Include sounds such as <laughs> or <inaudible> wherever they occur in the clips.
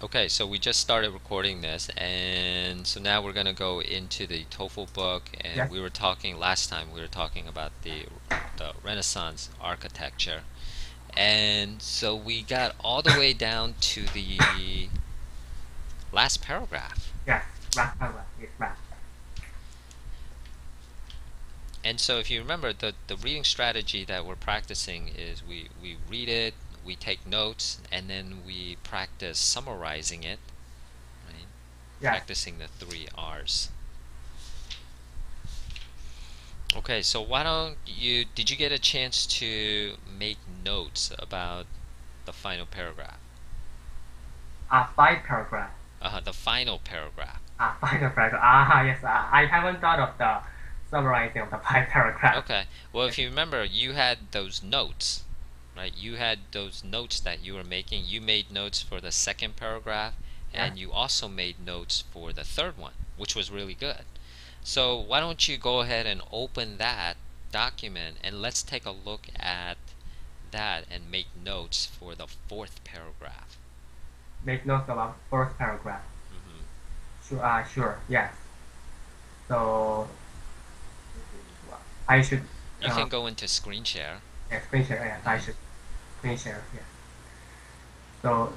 Okay, so we just started recording this, and so now we're gonna go into the TOEFL book, and Yes. we were talking last time. We were talking about the the Renaissance architecture, and so we got all the way down to the last paragraph. Yeah, last paragraph last. And so if you remember, the the reading strategy that we're practicing is we we read it, we take notes, and then we practice summarizing it, right? Yes. practicing the three R's. Okay, so why don't you, did you get a chance to make notes about the final paragraph? Uh, five paragraph. Uh, the final paragraph. Uh, final paragraph. Ah, yes. Uh, I haven't thought of the summarizing of the five paragraph. Okay, well, if you remember, you had those notes, right? You had those notes that you were making. You made notes for the second paragraph, and you also made notes for the third one, which was really good. So why don't you go ahead and open that document and let's take a look at that and make notes for the fourth paragraph. Make notes about fourth paragraph. hmm Sure. Uh, sure. Yes. So I should. You uh, can go into screen share. Yeah, screen share. Yes, I should screen share. Yes. So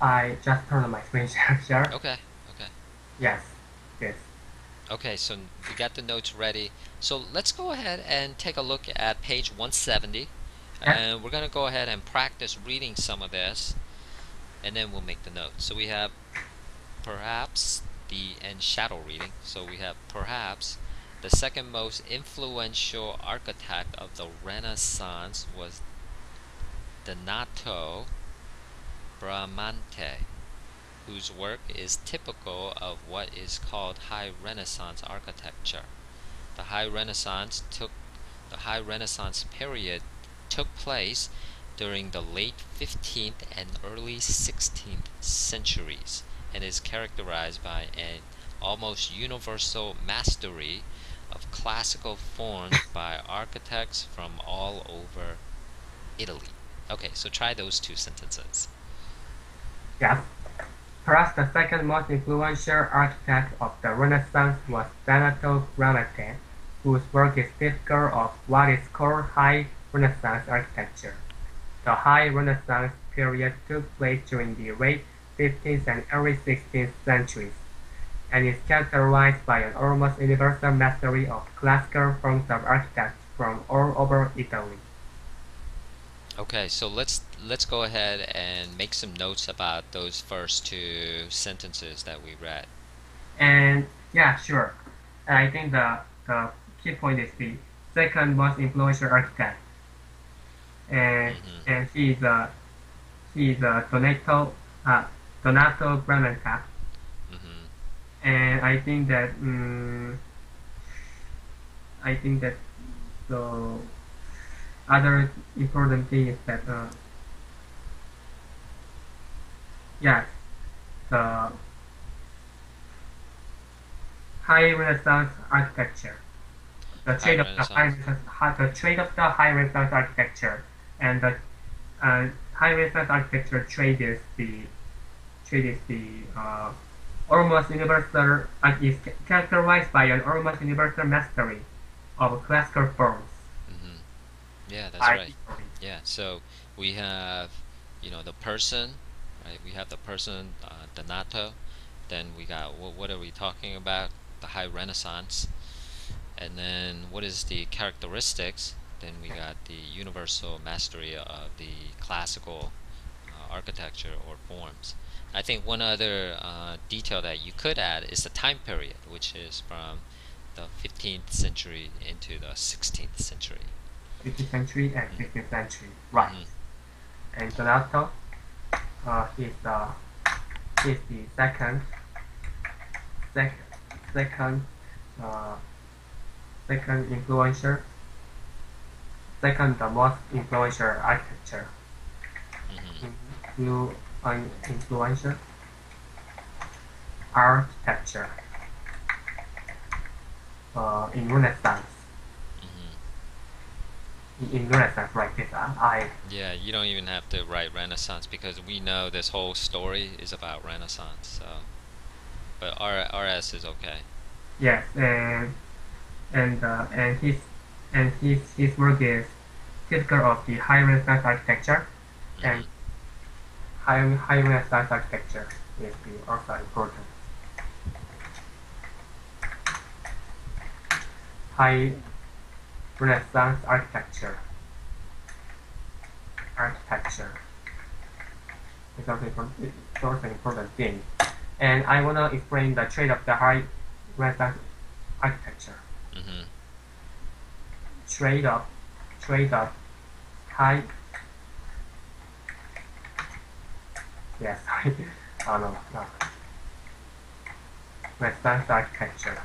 I just turned on my screen <laughs> share. Share. Okay, okay. Yes. Yes. Okay, so we got the notes ready. So let's go ahead and take a look at page 170. Yeah. And we're going to go ahead and practice reading some of this. And then we'll make the notes. So we have perhaps the and shadow reading. So we have perhaps the second most influential architect of the Renaissance was Donato Bramante whose work is typical of what is called High Renaissance architecture. The High Renaissance took the High Renaissance period took place during the late 15th and early 16th centuries and is characterized by an almost universal mastery of classical forms by architects from all over Italy. Okay, so try those two sentences. Yes. Perhaps the second most influential architect of the Renaissance was Donato Bramante, whose work is typical of what is called High Renaissance architecture. The High Renaissance period took place during the late 15th and early 16th centuries, and is characterized by an almost universal mastery of classical forms of architecture from all over Italy. Okay, so let's let's go ahead and make some notes about those first two sentences that we read. And yeah, sure. And I think the the key point is the second most influential architect. And Mhm. and he is a he is a Donato uh, Donato Bramante. hmm And I think that um, I think that the other important thing is that uh, yes, the high Renaissance architecture, the trade of the high Renaissance, the trade of the high Renaissance architecture, and the uh, high Renaissance architecture trade is the trade is the uh, almost universal uh, is characterized by an almost universal mastery of classical forms. Yeah, that's right. Yeah, so we have, you know, the person, right? We have the person, uh, Donato. Then we got what, what are we talking about? The High Renaissance. And then what is the characteristics? Then we got the universal mastery of the classical uh, architecture or forms. I think one other uh, detail that you could add is the time period, which is from the 15th century into the 16th century. 15th century and 16th century, right? Mhm. And Donato, uh, he's the he's the second, sec, second, uh, second influential, second the most influential architecture. Mhm. Influ, uh, influential architecture uh, in Renaissance. In, Renaissance like this. I Yeah, you don't even have to write Renaissance because we know this whole story is about Renaissance. So, but R- RS is okay. yes, and and uh, and his and his his work is typical of the high Renaissance architecture, and Mhm. high high Renaissance architecture is the also important. High Renaissance architecture. Architecture. It's also important. It's also an important thing, and I wanna explain the trade of the high Renaissance architecture. Mhm. Trade of trade of high. Yes, sorry. Oh no, no. Renaissance architecture.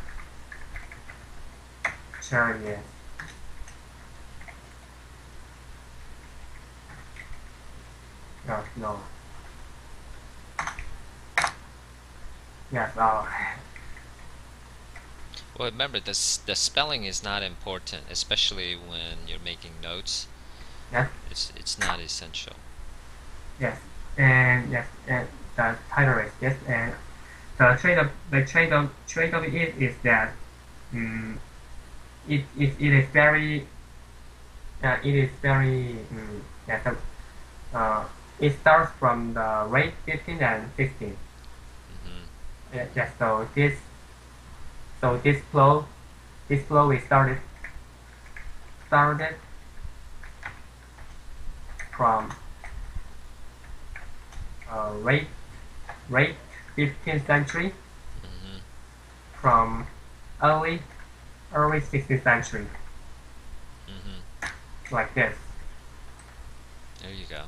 Sure, yes. No, no. Yes, uh, Well, remember the the spelling is not important, especially when you're making notes. yes, It's it's not essential. yes, and yes, and the title is yes, and the trade of the trade of trade of it is that um, it, it it is very uh, it is very um, yes, uh, it starts from the rate 15 and 16. hmm Yeah, so this so this flow this flow is started started from uh, late late 15th century hmm from early early 16th century. Hmm like this. There you go.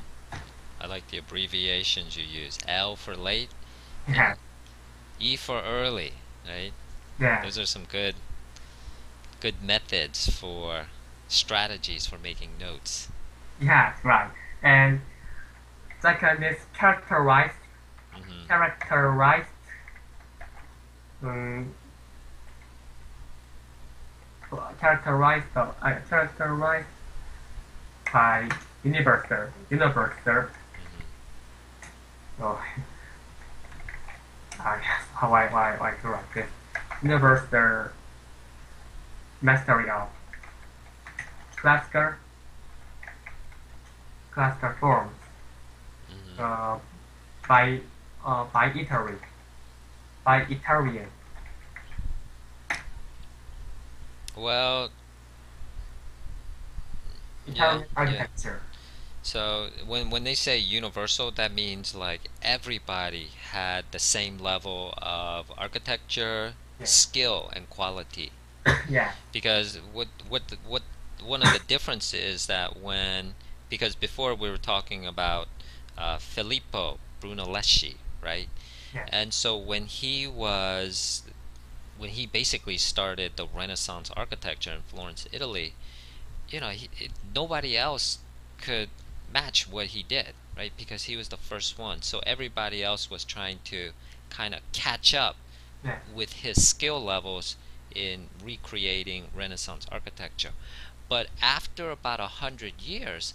I like the abbreviations you use. L for late, yeah E for early, right? yeah Those are some good good methods for strategies for making notes. yeah right and like second is characterized hmm characterized um, characterized uh, characterized by universal universal oh I guess how <laughs> I why I do like this universal mastery of classical. Classical forms. Hmm uh, by uh, by Italy. By Italian. Well, Italian yeah. architecture. So when when they say universal, that means like everybody had the same level of architecture, Yeah. skill, and quality. <coughs> yeah, Because what what what one of the differences is that when because before we were talking about uh, Filippo Brunelleschi, right? Yeah. And so when he was when he basically started the Renaissance architecture in Florence, Italy, you know, he, it, nobody else could match what he did, right? Because he was the first one. So everybody else was trying to kind of catch up yeah, with his skill levels in recreating Renaissance architecture. But after about a hundred years,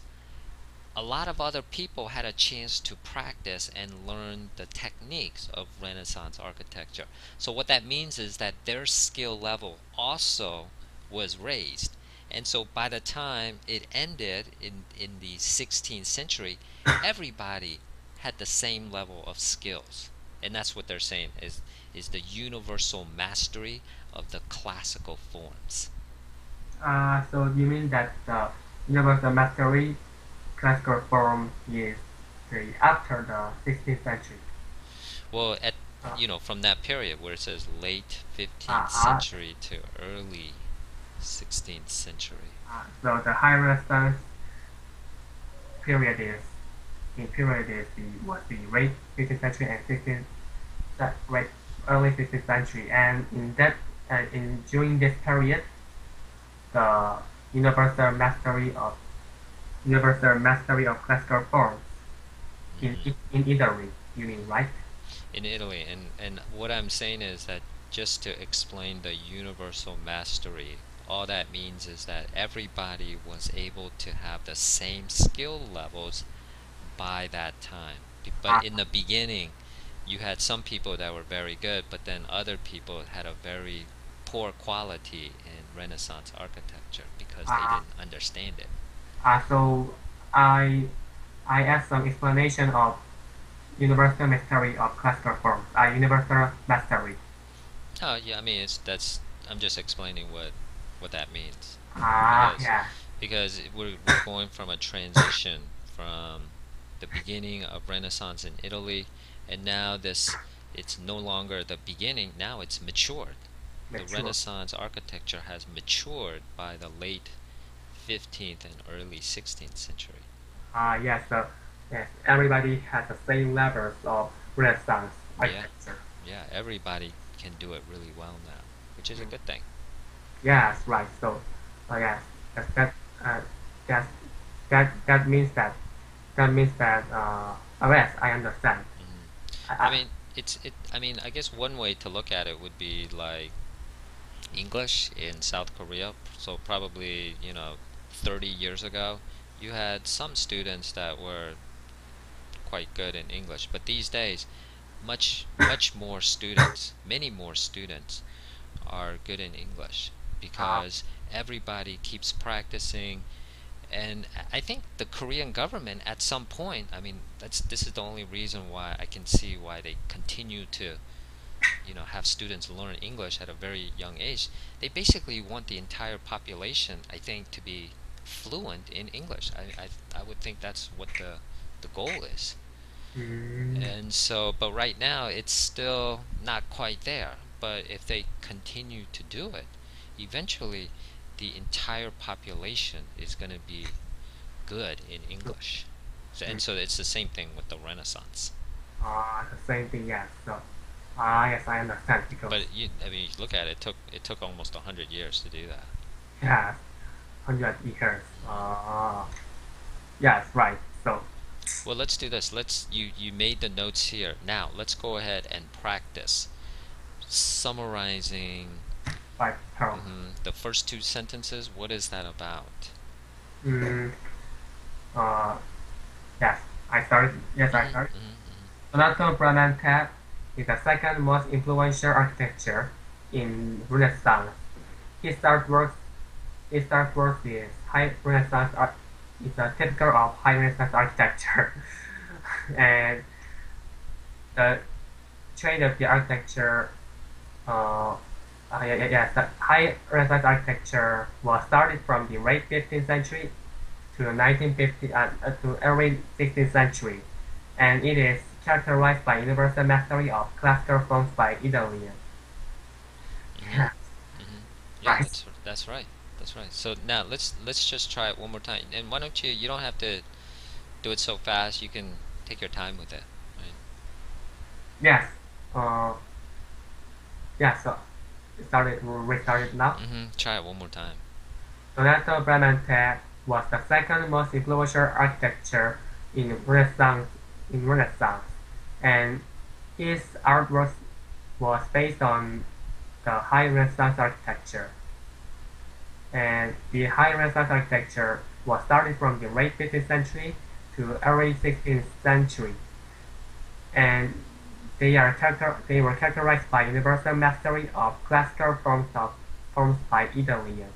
a lot of other people had a chance to practice and learn the techniques of Renaissance architecture. So what that means is that their skill level also was raised. And so by the time it ended in, in the 16th century, <coughs> everybody had the same level of skills. And that's what they're saying is is the universal mastery of the classical forms. Uh, so you mean that the universal mastery classical form is the after the 16th century? Well, at Ah. you know from that period where it says late 15th Ah, ah. century to early 16th century. Uh, so the high Renaissance period is the period is the what the late 15th century and 16th that late early 16th century and in that uh, in during this period the universal mastery of universal mastery of classical forms in Mhm. in Italy you mean right in Italy. And, and what I'm saying is that just to explain the universal mastery all that means is that everybody was able to have the same skill levels by that time. But in the beginning, you had some people that were very good, but then other people had a very poor quality in Renaissance architecture because they Ah. didn't understand it. Uh, so I I add some explanation of universal mastery of classical forms. Uh, universal mastery. Oh yeah, I mean it's that's I'm just explaining what what that means Ah, Yes. yeah. because we're we're going from a transition from the beginning of Renaissance in Italy, and now this it's no longer the beginning. Now it's matured. matured. The Renaissance architecture has matured by the late 15th and early 16th century. Ah, yes. So yes, everybody has the same levels of Renaissance Yeah. architecture. Yeah, everybody can do it really well now, which is a good thing. Yes, right. So, uh, yes, that that uh, that that that means that that means that uh, oh, yes, I understand. Mhm. I mean, it's it. I mean, I guess one way to look at it would be like English in South Korea. So probably you know, 30 years ago, you had some students that were quite good in English, but these days, much much <laughs> more students, many more students, are good in English because everybody keeps practicing. And I- I think the Korean government, at some point, I mean, that's this is the only reason why I can see why they continue to, you know, have students learn English at a very young age. They basically want the entire population, I think, to be fluent in English. I, I, I would think that's what the, the goal is. Mm, And so, but right now it's still not quite there. But if they continue to do it, eventually the entire population is going to be good in English. So, and so it's the same thing with the Renaissance. uh, the same thing. Yes. So, ah, yes, I understand because But you, I mean, you look at it, it took it took almost a hundred years to do that. Yeah, hundred years. Uh, yes, right. So, Well, let's do this. Let's you you made the notes here. Now let's go ahead and practice summarizing by term. mhm, the first two sentences. What is that about? Mm, uh, yes, I started. Yes, I Mhm, started. mhm, mhm. Donato Bramante is the second most influential architecture in Renaissance. His artwork, his artwork is high Renaissance art. It's a typical of high Renaissance architecture, <laughs> and the trade of the architecture. Uh, uh, yeah, yeah, yes, the high Renaissance architecture was started from the late 15th century to the 1950 uh, uh, to early 16th century and it is characterized by universal mastery of classical forms by Italian. Mhm. Yeah. Mhm. Yeah, Right. that's that's right. That's right. So now let's let's just try it one more time. And why don't you? You don't have to do it so fast. You can take your time with it. Right? Yes. Uh, yeah, so it started, we started now. hmm Try it one more time. Donato Bramante was the second most influential architecture in Renaissance, in Renaissance, and his artwork was based on the High Renaissance architecture. And the High Renaissance architecture was started from the late 15th century to early 16th century, and they are character, they were characterized by universal mastery of classical forms of forms by Italian.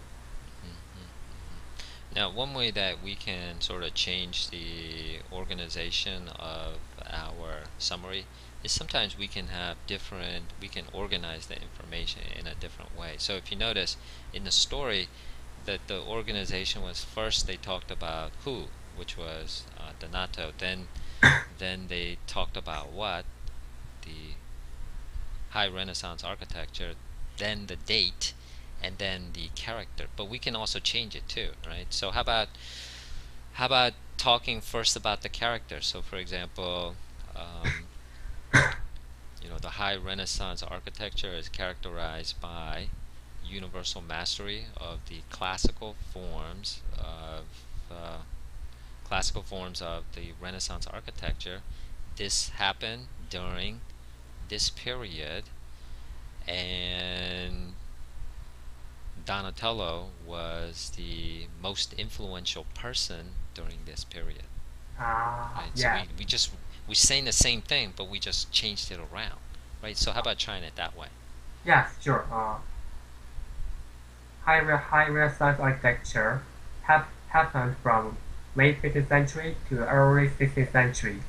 Now, one way that we can sort of change the organization of our summary is sometimes we can have different, we can organize the information in a different way. So if you notice in the story that the organization was first they talked about who, which was uh, Donato, then <coughs> then they talked about what, the high Renaissance architecture, then the date, and then the character. But we can also change it too, right? So how about how about talking first about the character? So for example, um, <coughs> you know, the high Renaissance architecture is characterized by universal mastery of the classical forms of uh, classical forms of the Renaissance architecture. This happened during this period, and Donatello was the most influential person during this period. Ah, Right? yeah. So we, we just we're saying the same thing, but we just changed it around. Right? So how about trying it that way? Yes, sure. Uh, high, re- high Renaissance architecture hap- happened from late 15th century to early 16th century.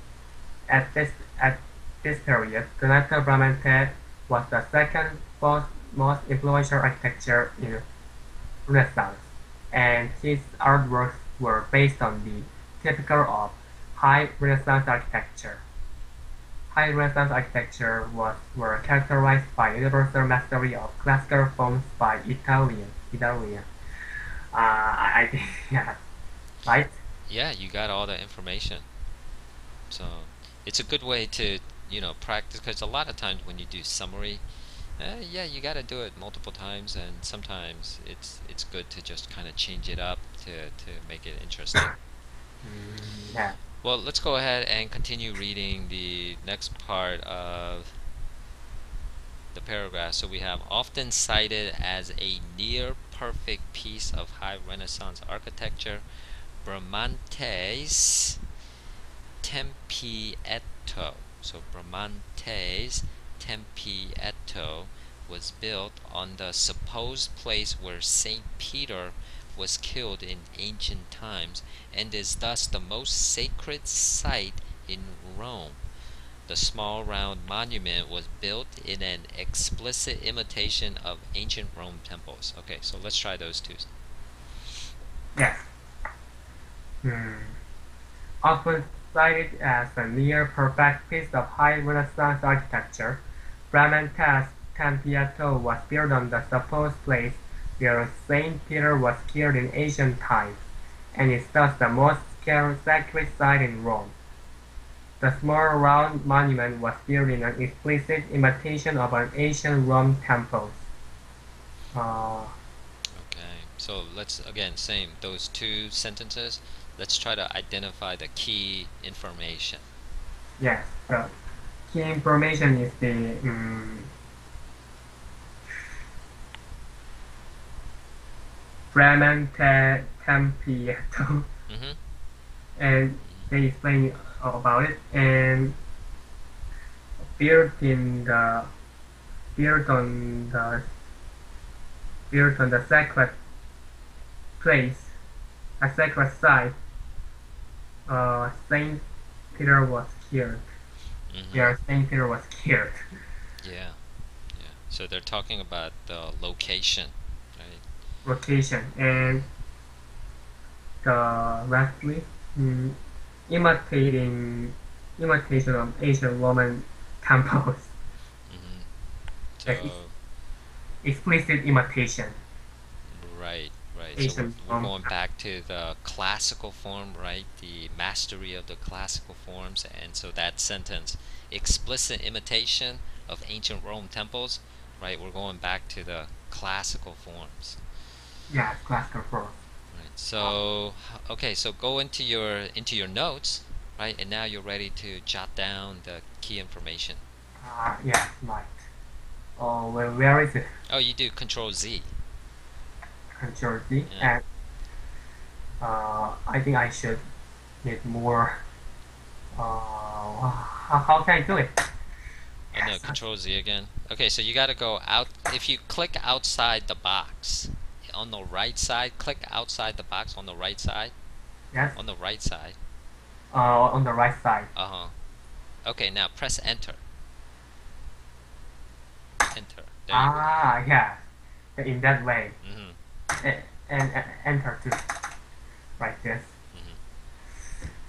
At this at this period, Donato Bramante was the second most, influential architecture in Renaissance, and his artworks were based on the typical of high Renaissance architecture. High Renaissance architecture was were characterized by universal mastery of classical forms by Italian. Italian. Uh, I think <laughs> yeah, right. Yeah, you got all the information. So it's a good way to you know practice because a lot of times when you do summary, uh, yeah, you got to do it multiple times, and sometimes it's it's good to just kind of change it up to to make it interesting. <coughs> Yeah. Well, let's go ahead and continue reading the next part of the paragraph. So we have often cited as a near perfect piece of high Renaissance architecture, Bramante's Tempietto. So Bramante's Tempietto was built on the supposed place where Saint Peter was killed in ancient times and is thus the most sacred site in Rome. The small round monument was built in an explicit imitation of ancient Rome temples. Okay, so let's try those two. Yes. Hmm. Often cited as a near perfect piece of high Renaissance architecture, Bramante's Tempietto was built on the supposed place where Saint Peter was killed in ancient times, and is thus the most sacred site in Rome. The small round monument was built in an explicit imitation of an ancient Rome temple. Uh, Okay, so let's again, same, those two sentences. Let's try to identify the key information. Yes, the key information is the um, Bramante Tempietto, Mm-hmm. and they explain about it and built in the built on the built on the sacred place, a sacred site. Uh, Saint Peter was killed. Mm-hmm. Yeah, Saint Peter was killed. Yeah, yeah. So they're talking about the location, right? Location and the lastly, mm, imitating imitation of ancient Roman <laughs> temples. Mm-hmm. Like Explicit imitation. right, right. So we're, Asian we're form. going back to the classical form, right? The mastery of the classical forms, and so that sentence, explicit imitation of ancient Rome temples, right? We're going back to the classical forms. Yeah, classical form. Right. So okay, so go into your into your notes, right? And now you're ready to jot down the key information. Uh, yeah, right. Oh, well, where is it? Oh, you do Control Z. Z. Yeah. And uh, I think I should need more. Uh, how, how can I do it? Oh no. Control Z again. Okay, so you got to go out. If you click outside the box on the right side, click outside the box on the right side. Yes. On the right side. Uh, on the right side. Uh huh. Okay, now press Enter. Enter. There Ah, yeah. In that way. go. hmm And, and enter to like this. Mhm.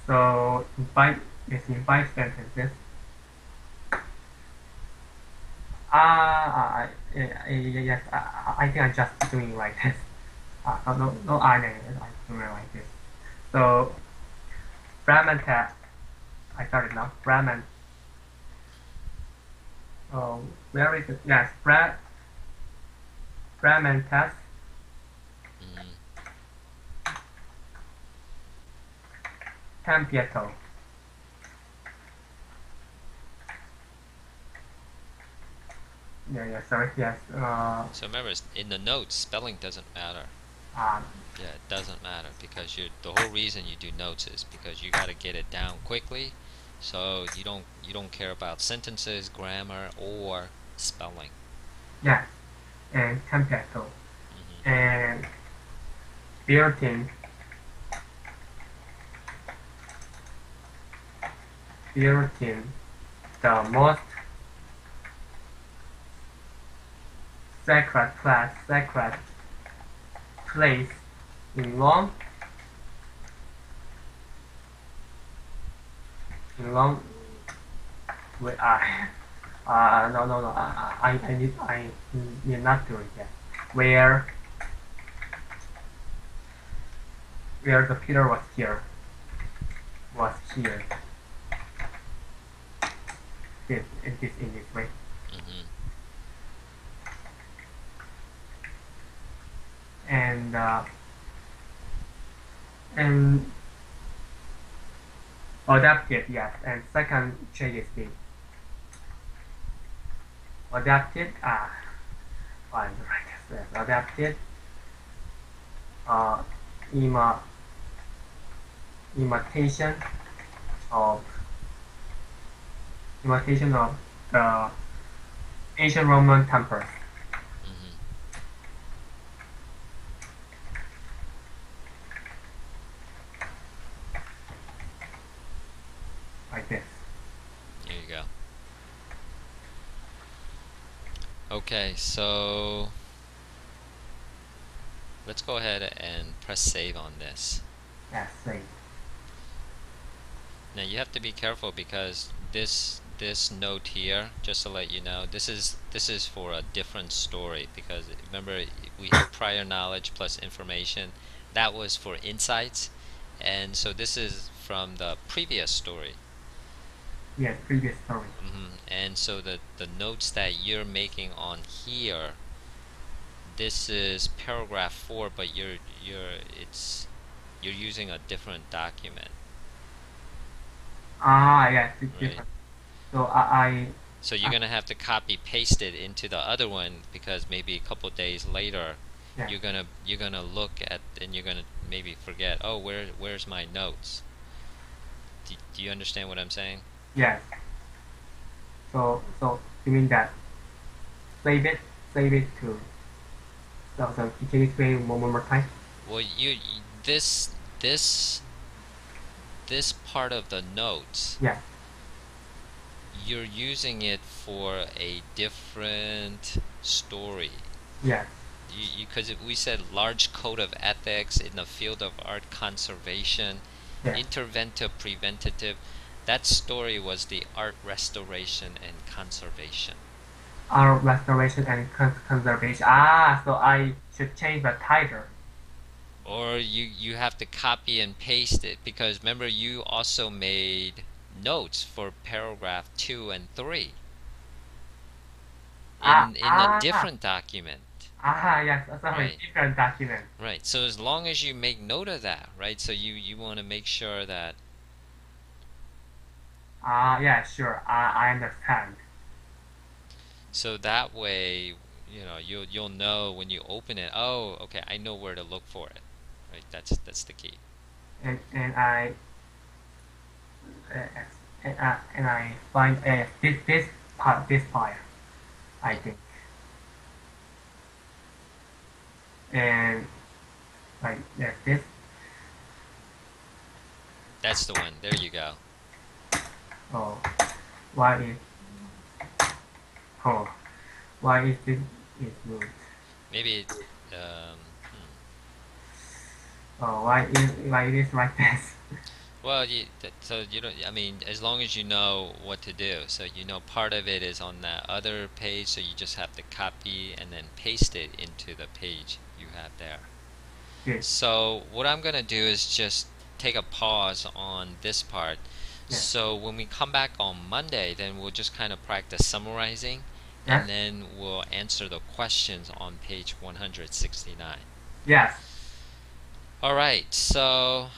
So invite is in five sentences. Ah, uh, yes, I, I think I'm just doing like this. Uh, no, no, I doing like this. So, Brahman test. I started now. Brahman. Oh, where is it? Yes, Brah. Brahman test. hmm Tempietto. yeah, yeah, sorry, yes. Uh, So remember, in the notes, spelling doesn't matter. uh, Yeah, it doesn't matter because you the whole reason you do notes is because you got to get it down quickly, so you don't you don't care about sentences, grammar, or spelling. yes. And tempesto. hmm And built-in built-in the most sacred place sacred place in Rome. In Rome. Where I uh no no no I I, I need I need not to yet where? Where the Peter was here. Was here this in this this way hmm and uh, and adapted yes and second change is the adapted ah find the right yes, adapted uh ima, imitation of imitation of the ancient Roman temples hmm like this There you go. Okay, so let's go ahead and press save on this. yes same Now you have to be careful because this this note here, just to let you know, this is this is for a different story because remember we have prior knowledge plus information. That was for insights, and so this is from the previous story. yes previous story hmm And so the the notes that you're making on here, this is paragraph four, but you're you're it's you're using a different document. Ah, yes, it's Right. different. So I, I So you're Ah. gonna have to copy paste it into the other one because maybe a couple days later yeah, you're gonna you're gonna look at and you're gonna maybe forget oh where where's my notes do, do you understand what i'm saying yes. So so you mean that save it, save it to. So so can you explain one, more time? well you you- this this this part of the notes Yeah. You're using it for a different story you because we said large code of ethics in the field of art conservation Yeah. interventive preventative that story was the art restoration and conservation Our restoration and con- conservation. Ah, so I should change the title. or you you have to copy and paste it because remember you also made notes for paragraph 2 and 3 in Ah, in ah. a different document Ah, yes. So Right. different document. right so as long as you make note of that right so you you want to make sure that Ah, yeah, sure. I I understand. So that way, you know, you'll you'll know when you open it. Oh, okay, I know where to look for it. Right? That's that's the key. and and I uh, and, uh, and I find uh, this this part this file, I think, and like yes this That's the one. There you go. oh why is oh why is this is moved Maybe it, um, hmm. oh why is why it is like this <laughs> well, you so you don't. I mean, as long as you know what to do, so you know part of it is on that other page, so you just have to copy and then paste it into the page you have there. Yes. So what I'm gonna do is just take a pause on this part. Yeah. So when we come back on Monday, then we'll just kind of practice summarizing, Yes. and then we'll answer the questions on page 169. yes All right, so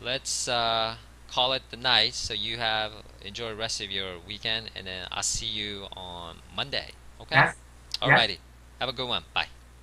let's uh, call it the night. So you have enjoy the rest of your weekend, and then I'll see you on Monday. Okay. Yes. Alrighty. Have a good one. Bye.